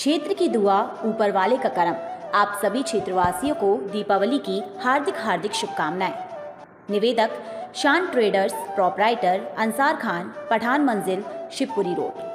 क्षेत्र की दुआ ऊपर वाले का करम। आप सभी क्षेत्रवासियों को दीपावली की हार्दिक हार्दिक शुभकामनाएँ। निवेदक, Shan traders proprietor Ansar Khan, Pathan Manzil, Shivpuri road.